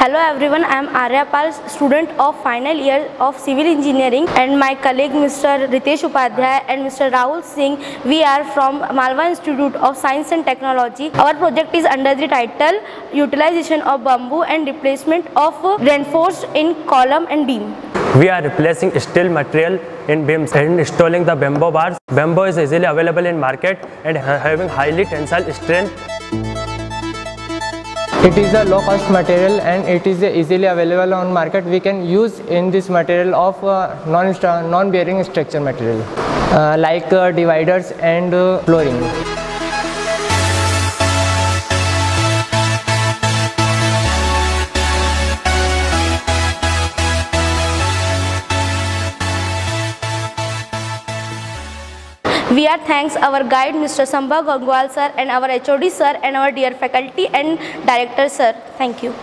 Hello everyone, I am Arya Pal, student of final year of civil engineering and my colleague Mr. Ritesh Upadhyay and Mr. Rahul Singh. We are from Malwa Institute of Science and Technology. Our project is under the title Utilization of Bamboo and Replacement of Reinforced in Column and Beam. We are replacing steel material in beams and installing the bamboo bars. Bamboo is easily available in market and having highly tensile strength. It is a low cost material and it is easily available on market. We can use in this material of uh, non non bearing structure material uh, like uh, dividers and uh, flooring. We are thanks our guide Mr. Sambha Gangwal sir and our HOD sir and our dear faculty and director sir. Thank you.